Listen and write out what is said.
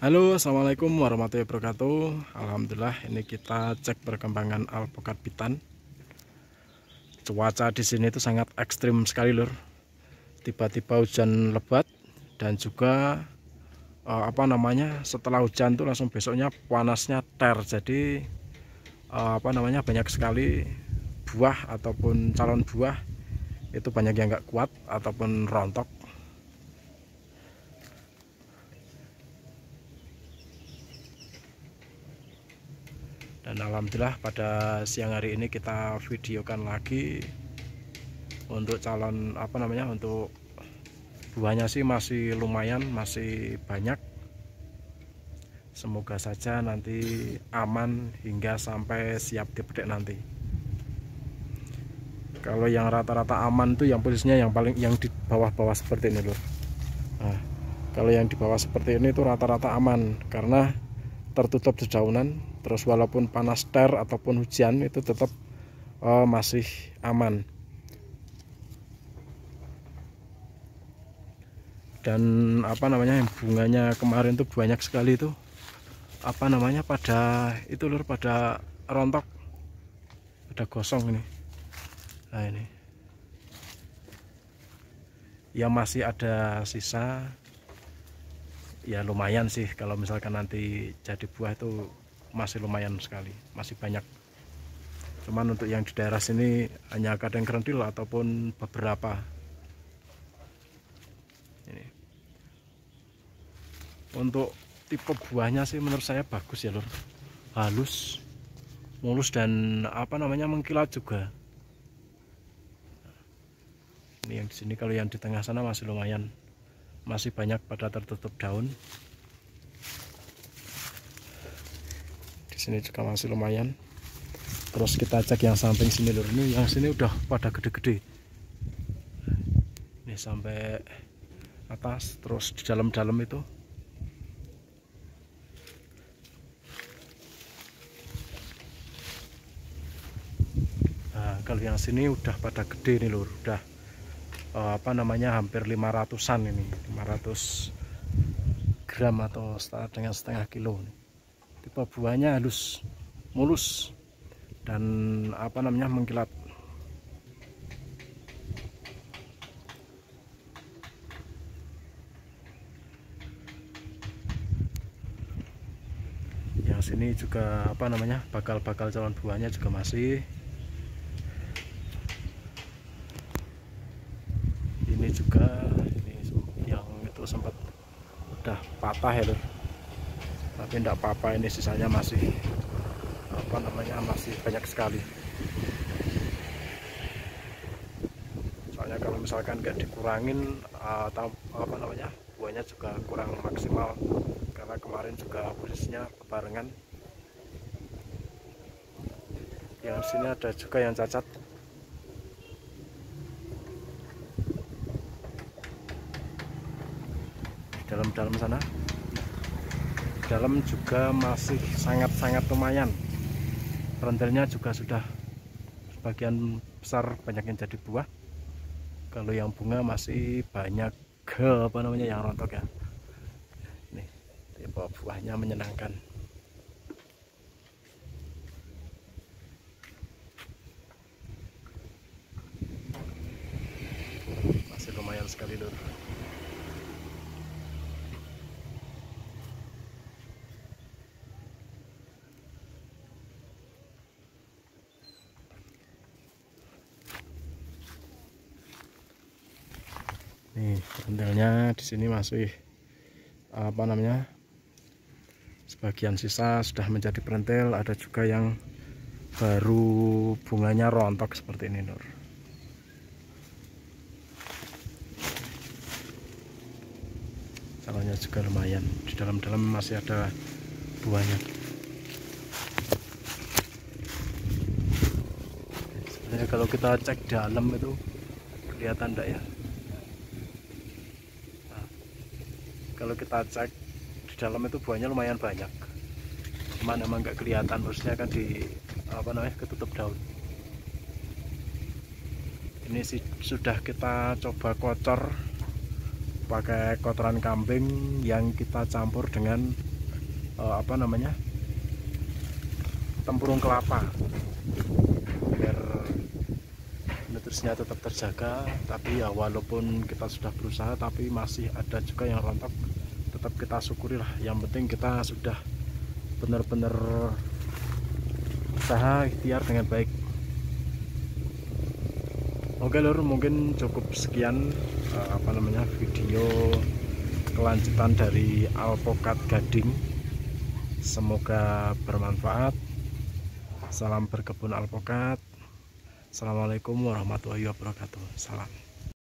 Halo assalamualaikum warahmatullahi wabarakatuh. Alhamdulillah ini kita cek perkembangan alpukat pitan cuaca di sini itu sangat ekstrim sekali lur. Tiba-tiba hujan lebat dan juga uh, apa namanya setelah hujan tuh langsung besoknya panasnya ter. Jadi uh, apa namanya banyak sekali buah ataupun calon buah itu banyak yang nggak kuat ataupun rontok dan alhamdulillah pada siang hari ini kita videokan lagi untuk calon apa namanya untuk buahnya sih masih lumayan masih banyak. Semoga saja nanti aman hingga sampai siap dipetik nanti. Kalau yang rata-rata aman tuh yang posisinya yang paling yang di bawah-bawah seperti ini loh. Nah, kalau yang di bawah seperti ini tuh rata-rata aman karena tertutup dedaunan terus walaupun panas ter ataupun hujan itu tetap uh, masih aman. Dan apa namanya bunganya kemarin tuh banyak sekali itu apa namanya pada itu lur pada rontok. Pada gosong ini. Nah ini. Ya masih ada sisa. Ya lumayan sih kalau misalkan nanti jadi buah itu masih lumayan sekali masih banyak. Cuman untuk yang di daerah sini hanya kadang kerendil ataupun beberapa. Ini. Untuk tipe buahnya sih menurut saya bagus ya lur. Halus mulus dan apa namanya mengkilat juga. Ini yang di sini kalau yang di tengah sana masih lumayan. Masih banyak pada tertutup daun sini juga masih lumayan. Terus kita cek yang samping sini lur ini yang sini udah pada gede-gede. Ini sampai atas terus di dalam-dalam itu. Nah kalau yang sini udah pada gede nih lur udah uh, apa namanya hampir 500an ini. 500 gram atau setengah dengan setengah kilo tipe buahnya halus mulus dan apa namanya mengkilat. Yang sini juga apa namanya bakal-bakal calon buahnya juga masih. Ini juga ini yang itu sempat udah patah ya loh tapi tidak apa-apa ini sisanya masih apa namanya masih banyak sekali. Soalnya kalau misalkan nggak dikurangin atau apa namanya buahnya juga kurang maksimal. Karena kemarin juga posisinya kebarengan. Yang sini ada juga yang cacat. Dalam-dalam sana dalam juga masih sangat-sangat lumayan. Rentelnya juga sudah sebagian besar banyak yang jadi buah. Kalau yang bunga masih banyak ke apa namanya yang rontok ya. Ini tipe buahnya menyenangkan. Masih lumayan sekali lur nih rendelnya di sini masih apa namanya sebagian sisa sudah menjadi perentel ada juga yang baru bunganya rontok seperti ini Nur. Calonnya juga lumayan. Di dalam-dalam masih ada buahnya. Sebenarnya kalau kita cek dalam itu kelihatan enggak ya kalau kita cek di dalam itu buahnya lumayan banyak. Cuman emang nggak kelihatan terusnya kan di apa namanya ketutup daun. Ini sih sudah kita coba kocor pakai kotoran kambing yang kita campur dengan uh, apa namanya tempurung kelapa nutrisinya tetap terjaga tapi ya walaupun kita sudah berusaha tapi masih ada juga yang rontok tetap kita syukuri lah. Yang penting kita sudah benar-benar usaha ikhtiar dengan baik. Oke lur mungkin cukup sekian uh, apa namanya video kelanjutan dari alpokat gading. Semoga bermanfaat. Salam berkebun alpokat Assalamualaikum warahmatullahi wabarakatuh. Salam